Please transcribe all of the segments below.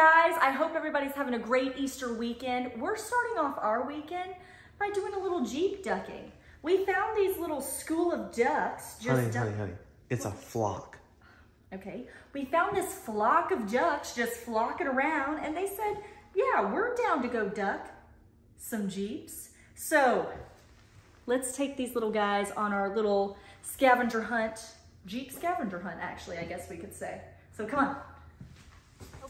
guys, I hope everybody's having a great Easter weekend. We're starting off our weekend by doing a little Jeep ducking. We found these little school of ducks just honey, honey, honey. It's a flock. Okay, we found this flock of ducks just flocking around and they said, yeah, we're down to go duck some Jeeps. So let's take these little guys on our little scavenger hunt, Jeep scavenger hunt, actually, I guess we could say. So come on.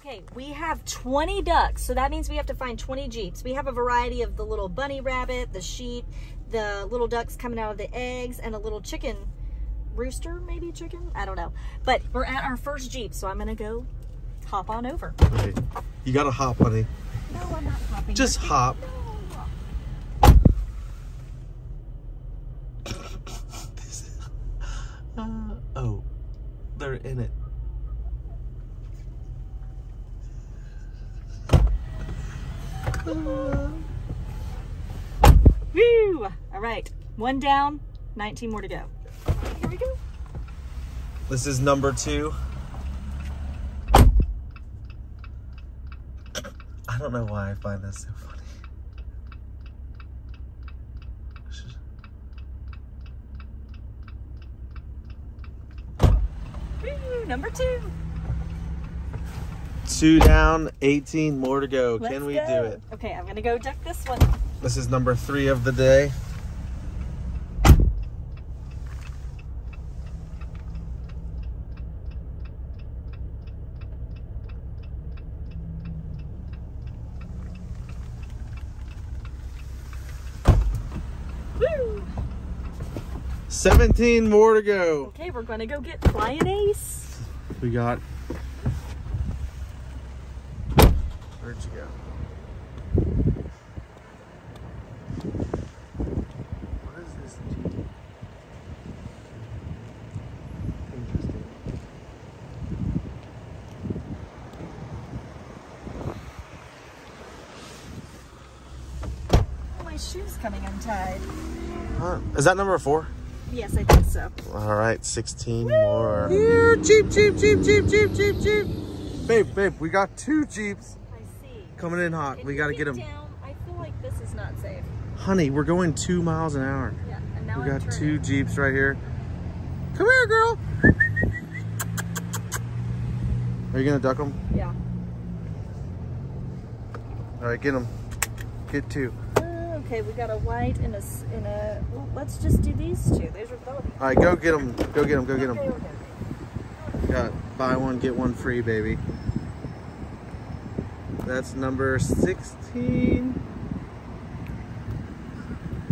Okay, we have 20 ducks, so that means we have to find 20 Jeeps. We have a variety of the little bunny rabbit, the sheep, the little ducks coming out of the eggs, and a little chicken rooster, maybe chicken? I don't know. But we're at our first Jeep, so I'm gonna go hop on over. Okay. You gotta hop, honey. No, I'm not hopping. Just hop. Uh, oh, they're in it. Woo! All right, one down, 19 more to go. Here we go. This is number two. I don't know why I find this so funny. Woo! Number two. Two down, 18 more to go. Let's Can we go. do it? Okay, I'm gonna go duck this one. This is number three of the day. Woo! 17 more to go. Okay, we're gonna go get Flying Ace. We got. Where'd you go? What is this? Jeep? Interesting. Oh, my shoe's coming untied. Huh. Is that number four? Yes, I think so. All right, 16 more. Here, Jeep, Jeep, Jeep, Jeep, Jeep, Jeep, Jeep. Babe, babe, we got two Jeeps I see. Coming in hot. If we got to get them. Down, I feel like this is not safe. Honey, we're going two miles an hour. Yeah, and now We I'm got turning. two Jeeps right here. Come here, girl. Are you gonna duck them? Yeah. All right, get them. Get two. Uh, okay, we got a white and a and a. Well, let's just do these two. These are both. All right, go get them. Go get them. Go get Okay, them. okay. Got buy one get one free, baby. That's number 16.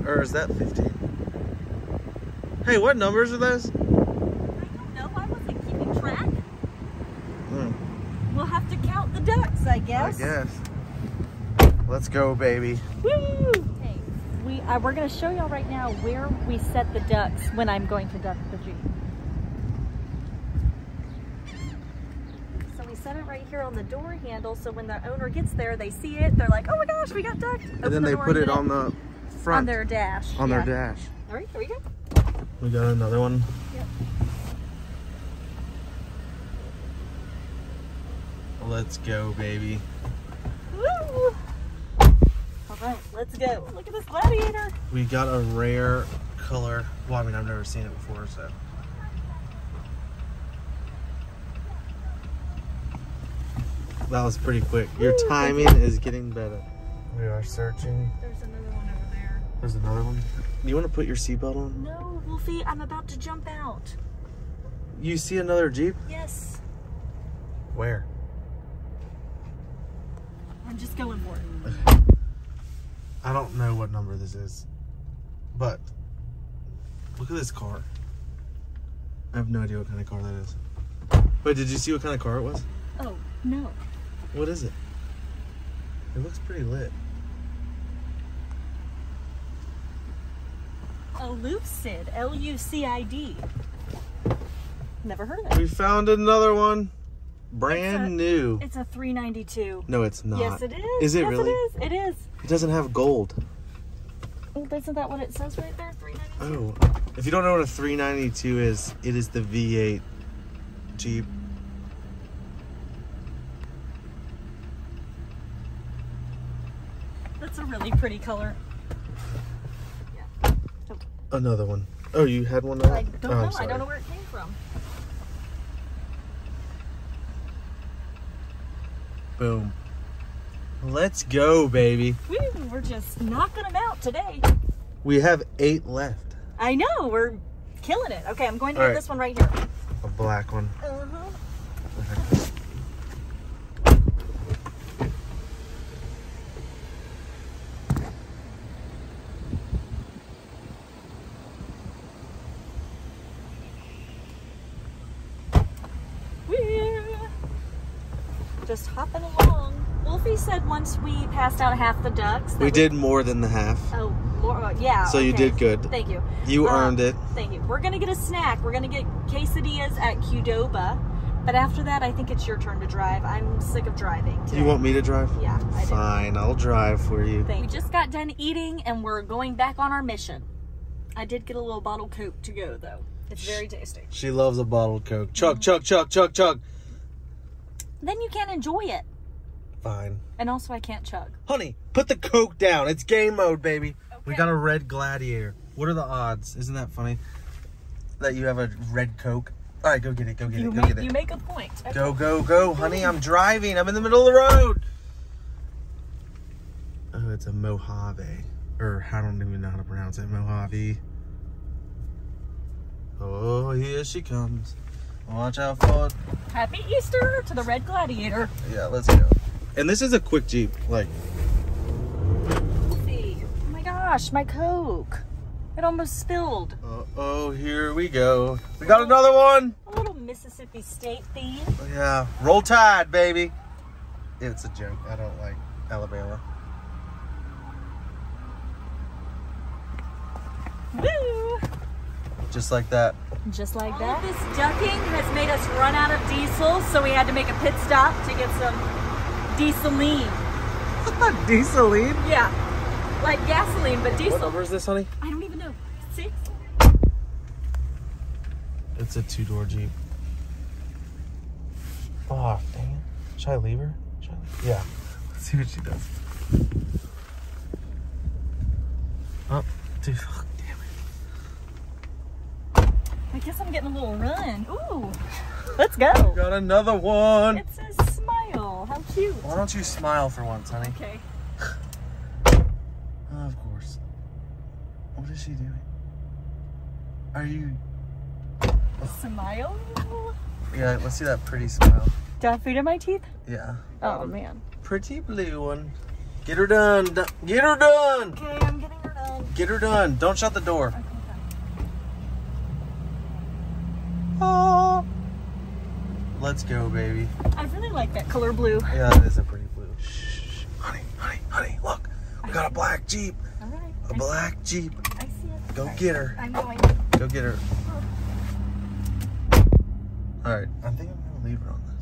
Or is that 15? Hey, what numbers are those? I don't know. I wasn't keeping track. Hmm, We'll have to count the ducks, I guess. I guess. guess. Let's go, baby. Woo! Okay, we uh, we're gonna show y'all right now where we set the ducks when I'm going to duck the Jeep. So we set it right here on the door handle, so when the owner gets there, they see it. They're like, "Oh my gosh, we got ducked!" And then they put it on the front. on their dash. on yeah. their dash. All right, here we go. We got another one. Yep. Let's go, baby. Woo! All right, let's go. Look at this gladiator. We got a rare color. Well, I mean, I've never seen it before, so. That was pretty quick. Your Woo. timing is getting better. We are searching. There's another one over there. There's another one. Do you want to put your seatbelt on? No, Wolfie, I'm about to jump out. You see another Jeep? Yes, Where? I'm just going for it. I don't know what number this is, but look at this car. I have no idea what kind of car that is. Wait, did you see what kind of car it was? Oh, no. What is it? It looks pretty lit. A Lucid, L-U-C-I-D. Never heard of it. We found another one. Brand It's a- new. It's a 392. No, it's not. Yes, it is. Is it yes, really? it is. It is. It doesn't have gold. Oh, isn't that what it says right there? 392. Oh. If you don't know what a 392 is, it is the V8 Jeep. That's a really pretty color. Another one. Oh, you had one? I don't oh, know. I don't know where it came from. Boom. Let's go, baby. Woo, we're just knocking them out today. We have eight left. I know, we're killing it. Okay, I'm going to All get right. this one right here. A black one. Woo. Just hopping along. Wolfie said once we passed out half the ducks. that We did more than the half. Oh, more, uh, yeah. So you did good. Thank you. You Um, earned it. Thank you. We're gonna get a snack. We're gonna get quesadillas at Qdoba, but after that, I think it's your turn to drive. I'm sick of driving. Today. You want me to drive? Yeah, I do. Fine, I'll drive for you. Thank- We just got done eating, and we're going back on our mission. I did get a little bottle Coke to go though. It's very tasty. She loves a bottled Coke. Chug, chug, chug, chug, chug. Then you can't enjoy it, Fine. and also I can't chug. Honey, put the Coke down. It's game mode, baby. We got a red gladiator. What are the odds? Isn't that funny? That you have a red Coke. All right, go get it. Go get You it. Go make get it. you make a point. Okay. Go, go, go, honey. I'm driving. I'm in the middle of the road. Oh, it's a Mojave. Or I don't even know how to pronounce it. Mojave. Oh, here she comes. Watch out for Happy Easter to the Red Gladiator. Yeah, let's go. And this is a quick Jeep. Like, Oh my gosh, my Coke. It almost spilled. uh oh, here we go. We got another one. A little Mississippi State theme. Oh, yeah, roll tide, baby. It's a joke. I don't like Alabama. Woo! Just like that. Just like that. This ducking has made us run out of diesel, so we had to make a pit stop to get some dieseline. Dieseline. Yeah, like gasoline, but What diesel. number is this, honey? I don't even know. Six? It's a two-door Jeep. Oh, dang it. Should I leave her? I leave? Yeah. Let's see what she does. Oh, dude. I guess I'm getting a little run. Ooh, let's go. Got another one. It says smile. How cute. Why don't you smile for once, honey? Okay. of course. What is she doing? Are you? Smile. Yeah, let's see that pretty smile. Do I have food in my teeth? Yeah. Oh man. Pretty blue one. Get her done. Get her done. Okay, I'm getting her done. Get her done. Don't shut the door. Okay, fine. Let's go, baby. I really like that color blue. Yeah, that is a pretty blue. Shh, honey, honey, honey. Look, we got a black Jeep. All right. A black Jeep. I see it. Go All right. get her. I'm going. Go get her. All right. I think I'm gonna leave her on this.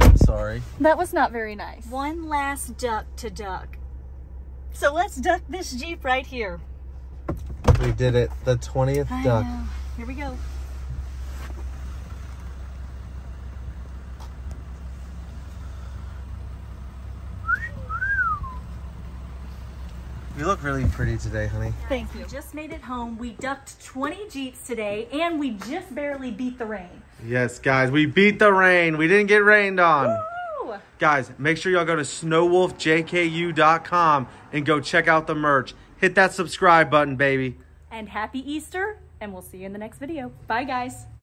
I'm sorry. That was not very nice. One last duck to duck. So let's duck this Jeep right here. We did it. The 20th I duck. know. Here we go. You look really pretty today, honey. Thank you. Just made it home. We ducked 20 Jeeps today and we just barely beat the rain. Yes, guys, we beat the rain. We didn't get rained on. Woo! Guys, make sure y'all go to snowwolfjku.com and go check out the merch. Hit that subscribe button, baby. And happy Easter, and we'll see you in the next video. Bye, guys.